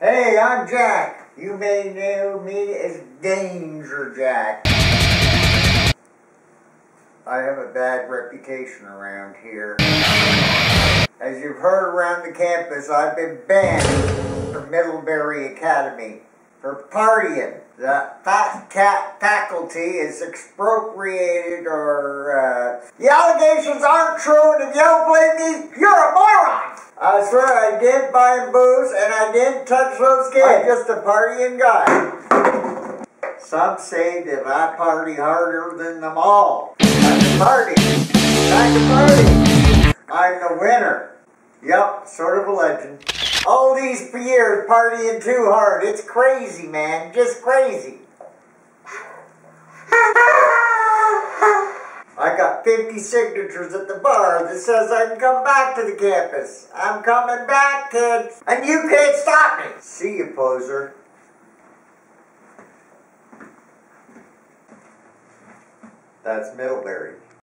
Hey, I'm Jack. You may know me as Danger Jack. I have a bad reputation around here. As you've heard around the campus, I've been banned from Middleburnt Academy for partying. The fat cat faculty is expropriated or, uh, the allegations aren't true, and if you don't believe me, moron! I swear I did buy booze and I didn't touch those kids. I'm just a partying guy. Some say that I party harder than them all. I'm a party. I'm a party. I'm the winner. Yep, sort of a legend. All these years partying too hard. It's crazy, man. Just crazy. I got 50 signatures at the bar that says I can come back to the campus. I'm coming back, kids. And you can't stop me. See you, poser. That's Middleburnt.